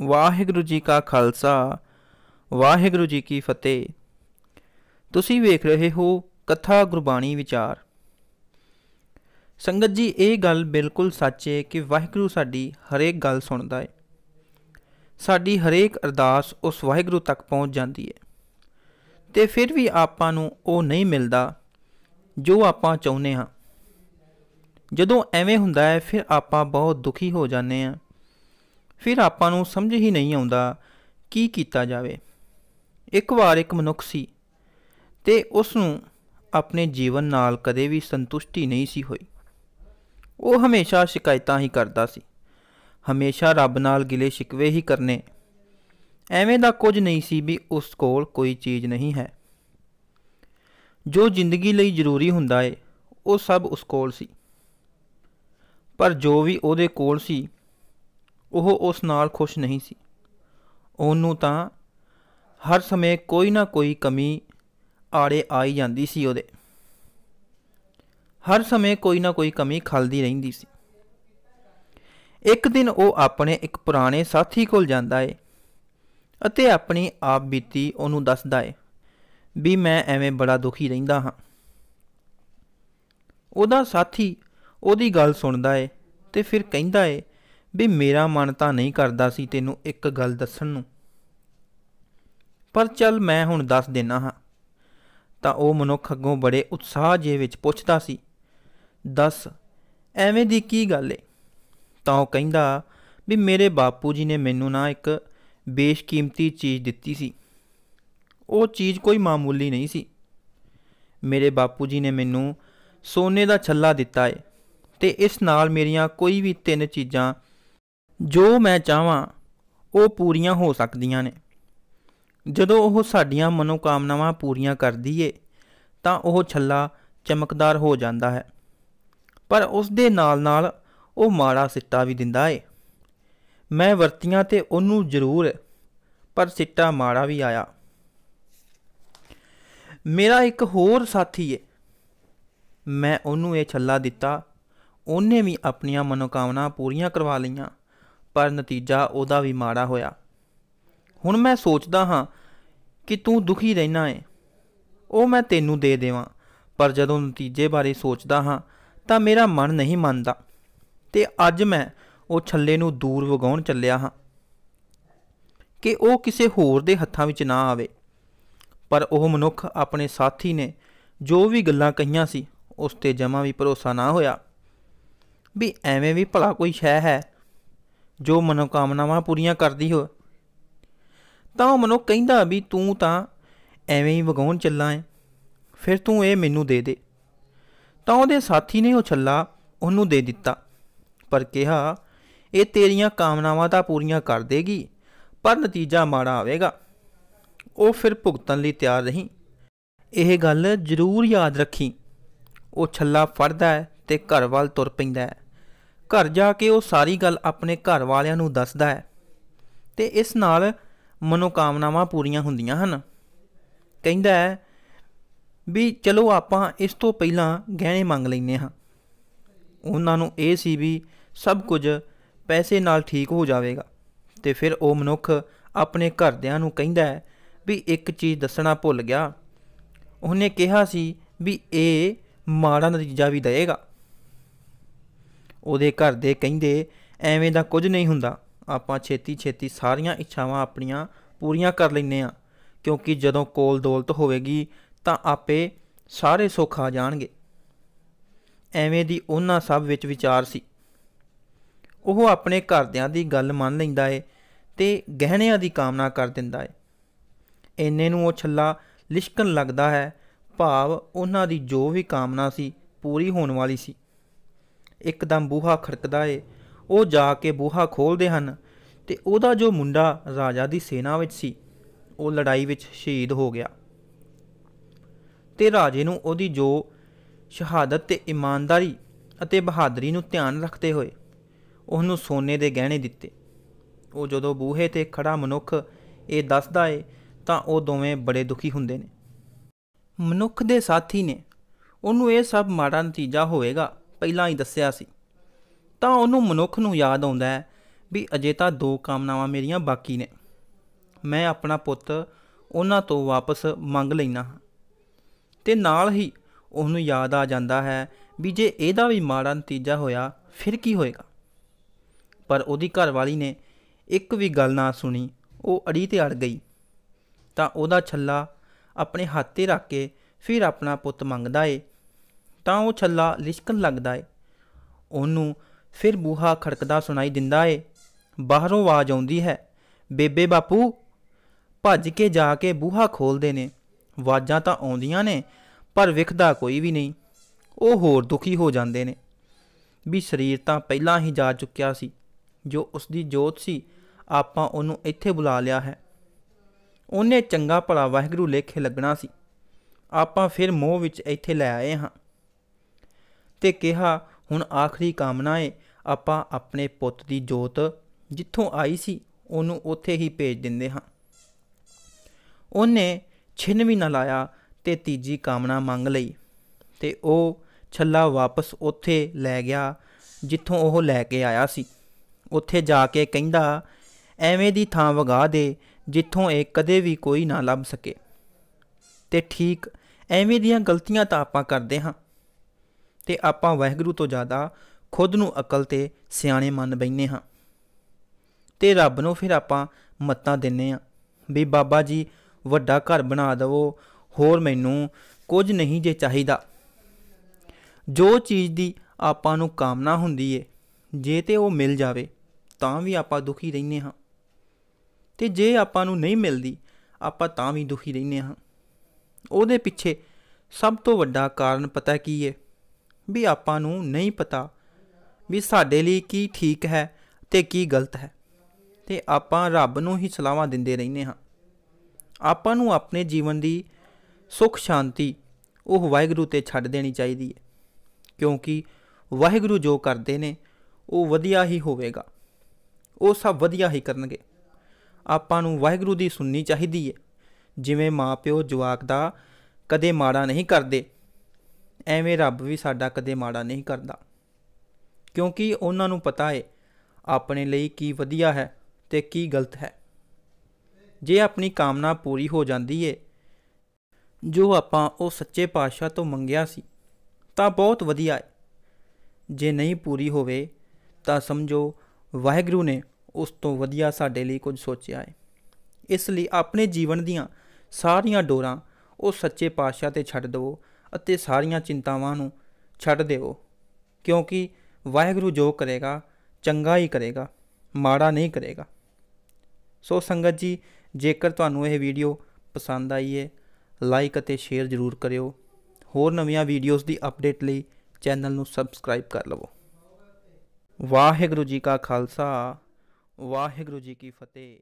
ਵਾਹਿਗੁਰੂ ਜੀ ਕਾ ਖਾਲਸਾ, ਵਾਹਿਗੁਰੂ ਜੀ ਕੀ ਫਤਿਹ। ਤੁਸੀਂ ਵੇਖ ਰਹੇ ਹੋ ਕਥਾ ਗੁਰਬਾਣੀ ਵਿਚਾਰ। ਸੰਗਤ ਜੀ, ਇਹ ਗੱਲ ਬਿਲਕੁਲ ਸੱਚ ਹੈ ਕਿ ਵਾਹਿਗੁਰੂ ਸਾਡੀ ਹਰੇਕ ਗੱਲ ਸੁਣਦਾ ਹੈ ਸਾਡੀ ਹਰੇਕ ਅਰਦਾਸ ਉਸ ਵਾਹਿਗੁਰੂ ਤੱਕ ਪਹੁੰਚ ਜਾਂਦੀ ਹੈ ਤੇ ਫਿਰ ਵੀ ਆਪਾਂ ਨੂੰ ਉਹ ਨਹੀਂ ਮਿਲਦਾ ਜੋ ਆਪਾਂ ਚਾਹੁੰਦੇ ਹਾਂ। ਜਦੋਂ ਐਵੇਂ ਹੁੰਦਾ ਹੈ ਫਿਰ ਆਪਾਂ ਬਹੁਤ ਦੁਖੀ ਹੋ ਜਾਂਦੇ ਹਾਂ। ਫਿਰ ਆਪਾਂ ਨੂੰ ਸਮਝ ਹੀ ਨਹੀਂ ਆਉਂਦਾ ਕੀ ਕੀਤਾ ਜਾਵੇ। ਇੱਕ ਵਾਰ ਇੱਕ ਮਨੁੱਖ ਸੀ ਤੇ ਉਸ ਨੂੰ ਆਪਣੇ ਜੀਵਨ ਨਾਲ ਕਦੇ ਵੀ ਸੰਤੁਸ਼ਟੀ ਨਹੀਂ ਸੀ ਹੋਈ। ਉਹ ਹਮੇਸ਼ਾ ਸ਼ਿਕਾਇਤਾਂ ਹੀ ਕਰਦਾ ਸੀ। ਹਮੇਸ਼ਾ ਰੱਬ ਨਾਲ ਗਿਲੇ ਸ਼ਿਕਵੇ ਹੀ ਕਰਨੇ। ਐਵੇਂ ਦਾ ਕੁਝ ਨਹੀਂ ਸੀ ਵੀ ਉਸ ਕੋਲ ਕੋਈ ਚੀਜ਼ ਨਹੀਂ ਹੈ। ਜੋ ਜ਼ਿੰਦਗੀ ਲਈ ਜ਼ਰੂਰੀ ਹੁੰਦਾ ਏ, ਉਹ ਸਭ ਉਸ ਕੋਲ ਸੀ। ਪਰ ਜੋ ਵੀ ਉਹਦੇ ਕੋਲ ਸੀ ਉਹ ਉਸ ਨਾਲ ਖੁਸ਼ ਨਹੀਂ ਸੀ। ਉਹਨੂੰ ਤਾਂ ਹਰ ਸਮੇਂ ਕੋਈ ਨਾ ਕੋਈ ਕਮੀ ਆੜੇ ਆਈ ਜਾਂਦੀ ਸੀ ਉਹਦੇ। ਹਰ ਸਮੇਂ ਕੋਈ ਨਾ ਕੋਈ ਕਮੀ ਖਲਦੀ ਰਹਿੰਦੀ ਸੀ। ਇੱਕ ਦਿਨ ਉਹ ਆਪਣੇ ਇੱਕ ਪੁਰਾਣੇ ਸਾਥੀ ਕੋਲ ਜਾਂਦਾ ਏ ਅਤੇ ਆਪਣੀ ਆਪ ਬੀਤੀ ਉਹਨੂੰ ਦੱਸਦਾ ਏ ਵੀ ਮੈਂ ਐਵੇਂ ਬੜਾ ਦੁਖੀ ਰਹਿੰਦਾ ਹਾਂ। ਉਹਦਾ ਸਾਥੀ ਉਹਦੀ ਗੱਲ ਸੁਣਦਾ ਏ ਤੇ ਫਿਰ ਕਹਿੰਦਾ ਏ ਵੀ ਮੇਰਾ ਮਨ ਤਾਂ ਨਹੀਂ ਕਰਦਾ ਸੀ ਤੈਨੂੰ ਇੱਕ ਗੱਲ ਦੱਸਣ ਨੂੰ। ਪਰ ਚੱਲ ਮੈਂ ਹੁਣ ਦੱਸ ਦੇਣਾ ਹਾਂ। ਤਾਂ ਉਹ ਮਨੁੱਖ ਅੱਗੋਂ ਬੜੇ ਉਤਸ਼ਾਹ ਜੇ ਵਿੱਚ ਪੁੱਛਦਾ ਸੀ, ਦੱਸ, ਐਵੇਂ ਦੀ ਕੀ ਗੱਲ ਏ? ਤਾਂ ਉਹ ਕਹਿੰਦਾ ਵੀ ਮੇਰੇ ਬਾਪੂ ਜੀ ਨੇ ਮੈਨੂੰ ਨਾ ਇੱਕ ਬੇਸ਼ਕੀਮਤੀ ਚੀਜ਼ ਦਿੱਤੀ ਸੀ। ਉਹ ਚੀਜ਼ ਕੋਈ ਮਾਮੂਲੀ ਨਹੀਂ ਸੀ। ਮੇਰੇ ਬਾਪੂ ਜੀ ਨੇ ਮੈਨੂੰ ਸੋਨੇ ਦਾ ਛੱਲਾ ਦਿੱਤਾ ਏ ਤੇ ਇਸ ਨਾਲ ਮੇਰੀਆਂ ਕੋਈ ਵੀ ਤਿੰਨ ਚੀਜ਼ਾਂ ਜੋ ਮੈਂ ਚਾਹਾਂ, ਉਹ ਪੂਰੀਆਂ ਹੋ ਸਕਦੀਆਂ ਨੇ। ਜਦੋਂ ਉਹ ਸਾਡੀਆਂ ਮਨੋਕਾਮਨਾਵਾਂ ਪੂਰੀਆਂ ਕਰਦੀ ਏ, ਤਾਂ ਉਹ ਛੱਲਾ ਚਮਕਦਾਰ ਹੋ ਜਾਂਦਾ ਹੈ। ਪਰ ਉਸ ਦੇ ਨਾਲ-ਨਾਲ ਉਹ ਮਾੜਾ ਸਿੱਟਾ ਵੀ ਦਿੰਦਾ ਏ। ਮੈਂ ਵਰਤੀਆਂ ਤੇ ਉਹਨੂੰ ਜ਼ਰੂਰ, ਪਰ ਸਿੱਟਾ ਮਾੜਾ ਵੀ ਆਇਆ। ਮੇਰਾ ਇੱਕ ਹੋਰ ਸਾਥੀ ਏ। ਮੈਂ ਉਹਨੂੰ ਇਹ ਛੱਲਾ ਦਿੱਤਾ, ਉਹਨੇ ਵੀ ਆਪਣੀਆਂ ਮਨੋਕਾਮਨਾ ਪੂਰੀਆਂ ਕਰਵਾ ਲਈਆਂ। ਪਰ ਨਤੀਜਾ ਉਹਦਾ ਵੀ ਮਾੜਾ ਹੋਇਆ। ਹੁਣ ਮੈਂ ਸੋਚਦਾ ਹਾਂ ਕਿ ਤੂੰ ਦੁਖੀ ਰਹਿਣਾ ਏ। ਉਹ ਮੈਂ ਤੈਨੂੰ ਦੇ ਦੇਵਾਂ, ਪਰ ਜਦੋਂ ਨਤੀਜੇ ਬਾਰੇ ਸੋਚਦਾ ਹਾਂ ਤਾਂ ਮੇਰਾ ਮਨ ਨਹੀਂ ਮੰਨਦਾ। ਤੇ ਅੱਜ ਮੈਂ ਉਹ ਛੱਲੇ ਨੂੰ ਦੂਰ ਵਗਾਉਣ ਚੱਲਿਆ ਹਾਂ। ਕਿ ਉਹ ਕਿਸੇ ਹੋਰ ਦੇ ਹੱਥਾਂ ਵਿੱਚ ਨਾ ਆਵੇ। ਪਰ ਉਹ ਮਨੁੱਖ ਆਪਣੇ ਸਾਥੀ ਨੇ ਜੋ ਵੀ ਗੱਲਾਂ ਕਹੀਆਂ ਸੀ, ਉਸ ਤੇ ਜਮਾ ਵੀ ਭਰੋਸਾ ਨਾ ਹੋਇਆ। ਵੀ ਐਵੇਂ ਵੀ ਭਲਾ ਕੋਈ ਸ਼ੈ ਹੈ। ਜੋ ਮਨੋਕਾਮਨਾਵਾਂ ਪੂਰੀਆਂ ਕਰਦੀ ਹੋ ਤਾਂ ਉਹ ਮਨੁੱਖ ਕਹਿੰਦਾ ਵੀ ਤੂੰ ਤਾਂ ਐਵੇਂ ਹੀ ਵਗਾਉਣ ਚੱਲਾ ਹੈ ਫਿਰ ਤੂੰ ਇਹ ਮੈਨੂੰ ਦੇ ਦੇ। ਤਾਂ ਉਹਦੇ ਸਾਥੀ ਨੇ ਉਹ ਛੱਲਾ ਉਹਨੂੰ ਦੇ ਦਿੱਤਾ। ਪਰ ਕਿਹਾ, ਇਹ ਤੇਰੀਆਂ ਕਾਮਨਾਵਾਂ ਤਾਂ ਪੂਰੀਆਂ ਕਰ ਦੇਗੀ, ਪਰ ਨਤੀਜਾ ਮਾੜਾ ਆਵੇਗਾ। ਉਹ ਫਿਰ ਭੁਗਤਣ ਲਈ ਤਿਆਰ ਨਹੀਂ ਇਹ ਗੱਲ ਜ਼ਰੂਰ ਯਾਦ ਰੱਖੀ। ਉਹ ਛੱਲਾ ਫੜਦਾ ਹੈ ਤੇ ਘਰ ਵੱਲ ਤੁਰ ਪੈਂਦਾ ਹੈ ਘਰ ਜਾ ਕੇ ਉਹ ਸਾਰੀ ਗੱਲ ਆਪਣੇ ਘਰ ਵਾਲਿਆਂ ਨੂੰ ਦੱਸਦਾ ਹੈ ਤੇ ਇਸ ਨਾਲ ਮਨੋਕਾਮਨਾਵਾਂ ਪੂਰੀਆਂ ਹੁੰਦੀਆਂ ਹਨ। ਕਹਿੰਦਾ ਹੈ ਵੀ ਚਲੋ ਆਪਾਂ ਇਸ ਤੋਂ ਪਹਿਲਾਂ ਗਹਿਣੇ ਮੰਗ ਲੈਨੇ ਹਾਂ। ਉਹਨਾਂ ਨੂੰ ਇਹ ਸੀ ਵੀ ਸਭ ਕੁਝ ਪੈਸੇ ਨਾਲ ਠੀਕ ਹੋ ਜਾਵੇਗਾ। ਤੇ ਫਿਰ ਉਹ ਮਨੁੱਖ ਆਪਣੇ ਘਰਦਿਆਂ ਨੂੰ ਕਹਿੰਦਾ ਹੈ ਵੀ ਇੱਕ ਚੀਜ਼ ਦੱਸਣਾ ਭੁੱਲ ਗਿਆ। ਉਹਨੇ ਕਿਹਾ ਸੀ ਵੀ ਇਹ ਮਾੜਾ ਨਤੀਜਾ ਵੀ ਦੇਵੇਗਾ। ਉਹਦੇ ਘਰ ਦੇ ਕਹਿੰਦੇ, ਐਵੇਂ ਦਾ ਕੁਝ ਨਹੀਂ ਹੁੰਦਾ। ਆਪਾਂ ਛੇਤੀ ਛੇਤੀ ਸਾਰੀਆਂ ਇੱਛਾਵਾਂ ਆਪਣੀਆਂ ਪੂਰੀਆਂ ਕਰ ਲੈਨੇ ਆ ਕਿਉਂਕਿ ਜਦੋਂ ਕੋਲ ਦੌਲਤ ਹੋਵੇਗੀ, ਤਾਂ ਆਪੇ ਸਾਰੇ ਸੁੱਖ ਆ ਜਾਣਗੇ। ਐਵੇਂ ਦੀ ਉਹਨਾਂ ਸਭ ਵਿੱਚ ਵਿਚਾਰ ਸੀ। ਉਹ ਆਪਣੇ ਘਰਦਿਆਂ ਦੀ ਗੱਲ ਮੰਨ ਲੈਂਦਾ ਏ ਤੇ ਗਹਿਣਿਆਂ ਦੀ ਕਾਮਨਾ ਕਰ ਦਿੰਦਾ ਏ। ਇੰਨੇ ਨੂੰ ਉਹ ਛੱਲਾ ਲਿਸ਼ਕਣ ਲੱਗਦਾ ਹੈ। ਭਾਵ ਉਹਨਾਂ ਦੀ ਜੋ ਵੀ ਕਾਮਨਾ ਸੀ, ਪੂਰੀ ਹੋਣ ਵਾਲੀ ਸੀ। ਇੱਕਦਮ ਬੂਹਾ ਖੜਕਦਾ ਏ। ਉਹ ਜਾ ਕੇ ਬੂਹਾ ਖੋਲਦੇ ਹਨ ਤੇ ਉਹਦਾ ਜੋ ਮੁੰਡਾ ਰਾਜਾ ਦੀ ਸੈਨਾ ਵਿੱਚ ਸੀ, ਉਹ ਲੜਾਈ ਵਿੱਚ ਸ਼ਹੀਦ ਹੋ ਗਿਆ। ਤੇ ਰਾਜੇ ਨੂੰ ਉਹਦੀ ਜੋ ਸ਼ਹਾਦਤ ਤੇ ਇਮਾਨਦਾਰੀ ਅਤੇ ਬਹਾਦਰੀ ਨੂੰ ਧਿਆਨ ਰੱਖਦੇ ਹੋਏ ਉਹਨੂੰ ਸੋਨੇ ਦੇ ਗਹਿਣੇ ਦਿੱਤੇ। ਉਹ ਜਦੋਂ ਬੂਹੇ ਤੇ ਖੜਾ ਮਨੁੱਖ ਇਹ ਦੱਸਦਾ ਏ, ਤਾਂ ਉਹ ਦੋਵੇਂ ਬੜੇ ਦੁਖੀ ਹੁੰਦੇ ਨੇ। ਮਨੁੱਖ ਦੇ ਸਾਥੀ ਨੇ, ਉਹਨੂੰ ਇਹ ਸਭ ਮਾੜਾ ਨਤੀਜਾ ਹੋਵੇਗਾ। ਪਹਿਲਾਂ ਹੀ ਦੱਸਿਆ ਸੀ। ਤਾਂ ਉਹਨੂੰ ਮਨੁੱਖ ਨੂੰ ਯਾਦ ਆਉਂਦਾ ਹੈ ਵੀ ਅਜੇ ਤਾਂ ਦੋ ਕਾਮਨਾਵਾਂ ਮੇਰੀਆਂ ਬਾਕੀ ਨੇ। ਮੈਂ ਆਪਣਾ ਪੁੱਤ ਉਹਨਾਂ ਤੋਂ ਵਾਪਸ ਮੰਗ ਲੈਣਾ ਹਾਂ। ਤੇ ਨਾਲ ਹੀ ਉਹਨੂੰ ਯਾਦ ਆ ਜਾਂਦਾ ਹੈ ਵੀ ਜੇ ਇਹਦਾ ਵੀ ਮਾੜਾ ਨਤੀਜਾ ਹੋਇਆ, ਫਿਰ ਕੀ ਹੋਏਗਾ? ਪਰ ਉਹਦੀ ਘਰਵਾਲੀ ਨੇ ਇੱਕ ਵੀ ਗੱਲ ਨਾ ਸੁਣੀ, ਉਹ ਅੜੀ ਤੇ ਅੜ ਗਈ। ਤਾਂ ਉਹਦਾ ਛੱਲਾ ਆਪਣੇ ਹੱਥ ਤੇ ਰੱਖ ਕੇ ਫਿਰ ਆਪਣਾ ਪੁੱਤ ਮੰਗਦਾ ਏ ਤਾਂ ਉਹ ਛੱਲਾ ਲਿਸ਼ਕਣ ਲੱਗਦਾ ਏ। ਉਹਨੂੰ ਫਿਰ ਬੂਹਾ ਖੜਕਦਾ ਸੁਣਾਈ ਦਿੰਦਾ ਏ। ਬਾਹਰੋਂ ਆਵਾਜ਼ ਆਉਂਦੀ ਹੈ, ਬੇਬੇ ਬਾਪੂ! ਭੱਜ ਕੇ ਜਾ ਕੇ ਬੂਹਾ ਖੋਲਦੇ ਨੇ। ਆਵਾਜ਼ਾਂ ਤਾਂ ਆਉਂਦੀਆਂ ਨੇ, ਪਰ ਵਿਖਦਾ ਕੋਈ ਵੀ ਨਹੀਂ। ਉਹ ਹੋਰ ਦੁਖੀ ਹੋ ਜਾਂਦੇ ਨੇ। ਵੀ ਸਰੀਰ ਤਾਂ ਪਹਿਲਾਂ ਹੀ ਜਾ ਚੁੱਕਿਆ ਸੀ। ਜੋ ਉਸ ਦੀ ਜੋਤ ਸੀ, ਆਪਾਂ ਉਹਨੂੰ ਇੱਥੇ ਬੁਲਾ ਲਿਆ ਹੈ। ਉਹਨੇ ਚੰਗਾ ਭਲਾ ਵਾਹਿਗੁਰੂ ਲੇਖੇ ਲੱਗਣਾ ਸੀ। ਆਪਾਂ ਫਿਰ ਮੋਹ ਵਿੱਚ ਇੱਥੇ ਲੈ ਆਏ ਹਾਂ। ਤੇ ਕਿਹਾ, ਹੁਣ ਆਖਰੀ ਕਾਮਨਾ ਏ, ਆਪਾਂ ਆਪਣੇ ਪੁੱਤ ਦੀ ਜੋਤ ਜਿੱਥੋਂ ਆਈ ਸੀ, ਉਹਨੂੰ ਉੱਥੇ ਹੀ ਭੇਜ ਦਿੰਦੇ ਹਾਂ। ਉਹਨੇ ਛਿੰਨ ਵੀ ਨਾ ਲਾਇਆ ਤੇ ਤੀਜੀ ਕਾਮਨਾ ਮੰਗ ਲਈ ਤੇ ਉਹ ਛੱਲਾ ਵਾਪਸ ਉੱਥੇ ਲੈ ਗਿਆ, ਜਿੱਥੋਂ ਉਹ ਲੈ ਕੇ ਆਇਆ ਸੀ। ਉੱਥੇ ਜਾ ਕੇ ਕਹਿੰਦਾ, ਐਵੇਂ ਦੀ ਥਾਂ ਵਗਾ ਦੇ, ਜਿੱਥੋਂ ਇਹ ਕਦੇ ਵੀ ਕੋਈ ਨਾ ਲੱਭ ਸਕੇ। ਤੇ ਠੀਕ, ਐਵੇਂ ਦੀਆਂ ਗਲਤੀਆਂ ਤਾਂ ਆਪਾਂ ਕਰਦੇ ਹਾਂ। ਤੇ ਆਪਾਂ ਵਾਹਿਗੁਰੂ ਤੋਂ ਜ਼ਿਆਦਾ ਖੁਦ ਨੂੰ ਅਕਲ ਤੇ ਸਿਆਣੇ ਮੰਨ ਬੈਨੇ ਹਾਂ। ਤੇ ਰੱਬ ਨੂੰ ਫਿਰ ਆਪਾਂ ਮੱਤਾਂ ਦਿੰਨੇ ਆ ਵੀ ਬਾਬਾ ਜੀ ਵੱਡਾ ਘਰ ਬਣਾ ਦਵੋ, ਹੋਰ ਮੈਨੂੰ ਕੁਝ ਨਹੀਂ ਜੇ ਚਾਹੀਦਾ। ਜੋ ਚੀਜ਼ ਦੀ ਆਪਾਂ ਨੂੰ ਕਾਮਨਾ ਹੁੰਦੀ ਏ, ਜੇ ਤੇ ਉਹ ਮਿਲ ਜਾਵੇ, ਤਾਂ ਵੀ ਆਪਾਂ ਦੁਖੀ ਰਹਿੰਦੇ ਹਾਂ। ਤੇ ਜੇ ਆਪਾਂ ਨੂੰ ਨਹੀਂ ਮਿਲਦੀ, ਆਪਾਂ ਤਾਂ ਵੀ ਦੁਖੀ ਰਹਿੰਦੇ ਹਾਂ। ਉਹਦੇ ਪਿੱਛੇ ਸਭ ਤੋਂ ਵੱਡਾ ਕਾਰਨ ਪਤਾ ਕੀ ਏ? ਵੀ ਆਪਾਂ ਨੂੰ ਨਹੀਂ ਪਤਾ ਵੀ ਸਾਡੇ ਲਈ ਕੀ ਠੀਕ ਹੈ ਤੇ ਕੀ ਗਲਤ ਹੈ। ਤੇ ਆਪਾਂ ਰੱਬ ਨੂੰ ਹੀ ਸਲਾਹਾਂ ਦਿੰਦੇ ਰਹਿੰਦੇ ਹਾਂ। ਆਪਾਂ ਨੂੰ ਆਪਣੇ ਜੀਵਨ ਦੀ ਸੁੱਖ ਸ਼ਾਂਤੀ ਉਹ ਵਾਹਿਗੁਰੂ ਤੇ ਛੱਡ ਦੇਣੀ ਚਾਹੀਦੀ ਹੈ। ਕਿਉਂਕਿ ਵਾਹਿਗੁਰੂ ਜੋ ਕਰਦੇ ਨੇ, ਉਹ ਵਧੀਆ ਹੀ ਹੋਵੇਗਾ। ਉਹ ਸਭ ਵਧੀਆ ਹੀ ਕਰਨਗੇ। ਆਪਾਂ ਨੂੰ ਵਾਹਿਗੁਰੂ ਦੀ ਸੁਣਨੀ ਚਾਹੀਦੀ ਹੈ। ਜਿਵੇਂ ਮਾਪਿਓ ਜਵਾਕ ਦਾ ਕਦੇ ਮਾੜਾ ਨਹੀਂ ਕਰਦੇ। ਐਵੇਂ ਰੱਬ ਵੀ ਸਾਡਾ ਕਦੇ ਮਾੜਾ ਨਹੀਂ ਕਰਦਾ। ਕਿਉਂਕਿ ਉਹਨਾਂ ਨੂੰ ਪਤਾ ਹੈ ਆਪਣੇ ਲਈ ਕੀ ਵਧੀਆ ਹੈ ਤੇ ਕੀ ਗਲਤ ਹੈ। ਜੇ ਆਪਣੀ ਕਾਮਨਾ ਪੂਰੀ ਹੋ ਜਾਂਦੀ ਏ, ਜੋ ਆਪਾਂ ਉਹ ਸੱਚੇ ਪਾਤਸ਼ਾਹ ਤੋਂ ਮੰਗਿਆ ਸੀ, ਤਾਂ ਬਹੁਤ ਵਧੀਆ ਹੈ ਜੇ ਨਹੀਂ ਪੂਰੀ ਹੋਵੇ, ਤਾਂ ਸਮਝੋ ਵਾਹਿਗੁਰੂ ਨੇ ਉਸ ਤੋਂ ਵਧੀਆ ਸਾਡੇ ਲਈ ਕੁਝ ਸੋਚਿਆ ਹੈ ਇਸ ਲਈ ਆਪਣੇ ਜੀਵਨ ਦੀਆਂ ਸਾਰੀਆਂ ਡੋਰਾਂ ਉਹ ਸੱਚੇ ਪਾਤਸ਼ਾਹ ਤੇ ਛੱਡ ਦਿਓ ਅਤੇ ਸਾਰੀਆਂ ਚਿੰਤਾਵਾਂ ਨੂੰ ਛੱਡ ਦਿਓ ਕਿਉਂਕਿ ਵਾਹਿਗੁਰੂ ਜੋ ਕਰੇਗਾ, ਚੰਗਾ ਹੀ ਕਰੇਗਾ, ਮਾੜਾ ਨਹੀਂ ਕਰੇਗਾ। ਸੋ ਸੰਗਤ ਜੀ, ਜੇਕਰ ਤੁਹਾਨੂੰ ਇਹ ਵੀਡੀਓ ਪਸੰਦ ਆਈ ਹੈ ਲਾਈਕ ਅਤੇ ਸ਼ੇਅਰ ਜ਼ਰੂਰ ਕਰਿਓ। ਹੋਰ ਨਵੀਆਂ ਵੀਡੀਓਜ਼ ਦੀ ਅਪਡੇਟ ਲਈ ਚੈਨਲ ਨੂੰ ਸਬਸਕ੍ਰਾਈਬ ਕਰ ਲਵੋ। ਵਾਹਿਗੁਰੂ ਜੀ ਕਾ ਖਾਲਸਾ, ਵਾਹਿਗੁਰੂ ਜੀ ਕੀ ਫਤਿਹ।